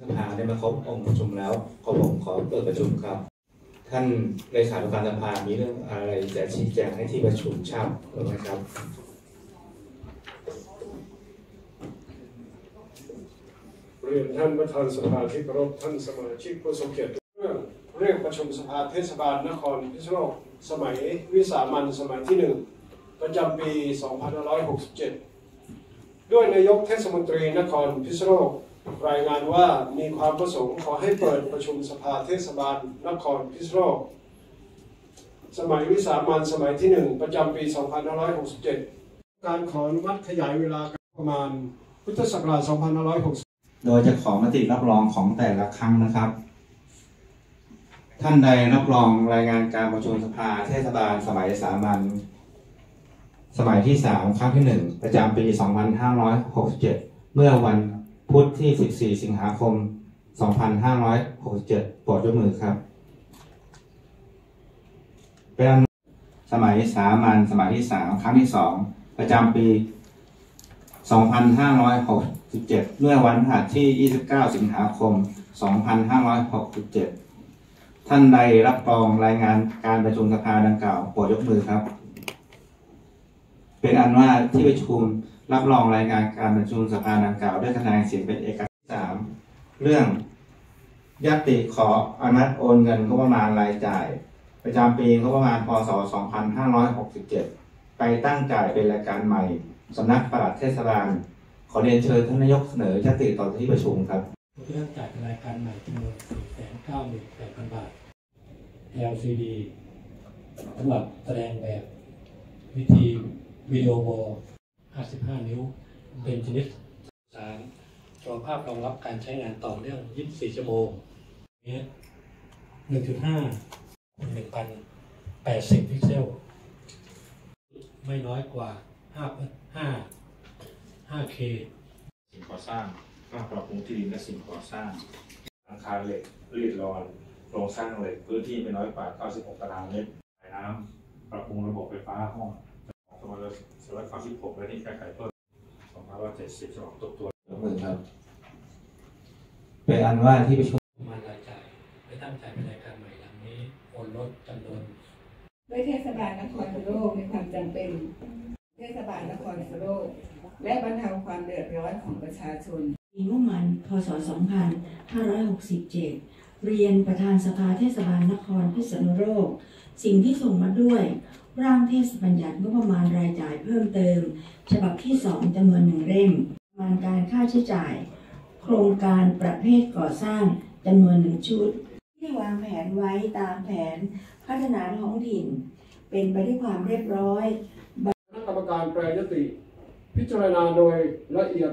สภาได้มาครบองค์ประชุมแล้วก็ผมขอเปิดประชุมครับ ท่านเลขาธิการสภามีเรื่องอะไรจะชี้แจงให้ที่ประชุมทราบหรือไม่ครับเรียนท่านประธานสภาที่เคารพท่านสมาชิกผู้ทรงเกียรติเรื่องเรียกประชุมสภาเทศบาลนครพิษณุโลกสมัยวิสามันสมัยที่หนึ่งประจำปี 2567 ด้วยนายกเทศมนตรีนครพิษณุโลกรายงานว่ามีความประสงค์ขอให้เปิดประชุมสภาเทศบาลนครพิษณุโลกสมัยวิสามันสมัยที่หนึ่งประจำปี 2567 การขออนุมัติขยายเวลาประมาณพุทธศักราช2560 โดยจะขอมติรับรองของแต่ละครั้งนะครับ ท่านใดรับรองรายงานการประชุมสภาเทศบาลสมัยสามัญ สมัยที่สามครั้งที่หนึ่งประจำปี 2567 เมื่อวันพุธที่ 14 สิงหาคม 2567 โปรดยกมือครับเป็นสมัยสามัญสมัยที่สามครั้งที่สองประจำปี 2567 เมื่อวันพฤหัสที่ 29 สิงหาคม 2567 ท่านใดรับรองรายงานการประชุมสภาดังกล่าวโปรดยกมือครับ เป็นอันว่าที่ประชุมรับรองรายงานการประชุมสภาดังกล่าวด้วยคะแนนเสียงเป็นเอกฉันท์สามเรื่องยติขออนุมัติโอนเงินงบประมาณรายจ่าย ประจำปีงบประมาณพศ 2567 ไปตั้งจ่ายเป็นรายการใหม่สำนักปลัดเทศบาลขอเรียนเชิญท่านนายกเสนอยติต่อที่ประชุมครับเรื่องจ่ายเป็นรายการใหม่จำนวน498,000 บาท LCD สำหรับแสดงแบบวิธี วิดีโอวอล55 นิ้ว เป็นชนิดสารจอภาพรองรับการใช้งานต่อเนื่อง 24 ชั่วโมงเมตร1.5คูณ1,080 พิกเซล ไม่น้อยกว่า 5 5 5K สิ่งก่อสร้างภาพปรับปรุงที่ดินและสิ่งก่อสร้างอาคารเหล็กรีดรอนโครงสร้างเหล็กพื้นที่ไม่น้อยกว่า 96 ตารางเมตรสายน้ำปรับปรุงระบบไฟฟ้าห้อง ของสมัยสมัยความที่ผมและที่แก้ไขเพิ่ม2570ฉบับตกตัวยกมือครับเป็นอันว่าที่ประชุมประมาณรายจ่ายไปตั้งจ่ายเป็นรายการใหม่หลังนี้โอนลดจำนวนด้วยเทศบาลนครสโลกมีความจำเป็น เทศบาลนครสโลกและบรรเทาความเดือดร้อนของประชาชนปีงบประมาณพศ 2567 เรียนประธานสภาเทศบาลนครพิษณุโลก สิ่งที่ส่งมาด้วย ร่างเทศบัญญัติงบประมาณรายจ่ายเพิ่มเติม ฉบับที่ 2จำนวนหนึ่งเล่มประมาณการค่าใช้จ่าย โครงการประเภทก่อสร้างจำนวนหนึ่งชุด ที่วางแผนไว้ตามแผนพัฒนาท้องถิ่น เป็นไปด้วยความเรียบร้อยคณะกรรมการแปรยติ พิจารณาโดยละเอียด